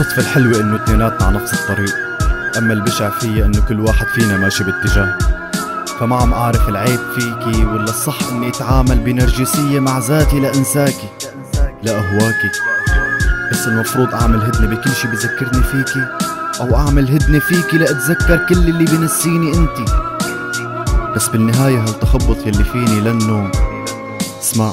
الصدفة الحلوة إنه اتنيناتنا على نفس الطريق. أما البشع فيا إنه كل واحد فينا ماشي باتجاه. فما عم أعرف العيب فيكي ولا الصح إني أتعامل بنرجسية مع ذاتي لإنساكي لأهواكي. بس المفروض أعمل هدنة بكل شي بذكرني فيكي أو أعمل هدنة فيكي لأتذكر كل اللي بنسيني أنتي. بس بالنهاية هالتخبط يلي فيني لأنه اسمع.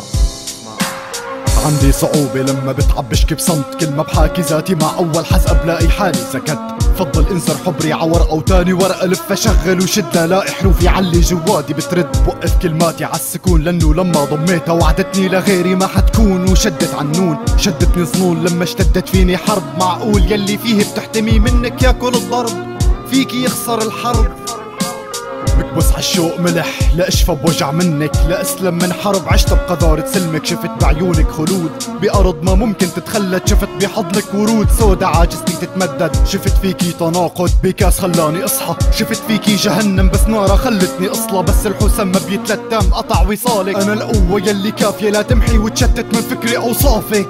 عندي صعوبة لما بتعبشك بصمت كل ما بحاكي ذاتي مع أول حزقة بلاقي حالي سكت. فضل انزر حبري ع ورقة وتاني ورقة لف أشغل وشد لاقي حروفي علي جواتي بترد. بوقف كلماتي عالسكون لأنه لما ضميتها وعدتني لغيري ما حتكون. وشدت عنون شدتني ظنون لما اشتدت فيني حرب معقول يلي فيه بتحتمي منك ياكل الضرب. فيكي يخسر الحرب. بكبس عالشوق ملح. لاشفى بوجع منك لاسلم من حرب. عشت بقذارة سلمك شفت بعيونك خلود. بأرض ما ممكن تتخلد شفت بحضنك ورود. سودا عاجزتي تتمدد. شفت فيكي تناقض بكاس خلاني أصحى. شفت فيكي جهنم بس نارة خلتني أصلى. بس الحسام ما بيتلتم قطع وصالك. أنا القوة يلي كافية لا تمحي وتشتت من فكري أوصافك.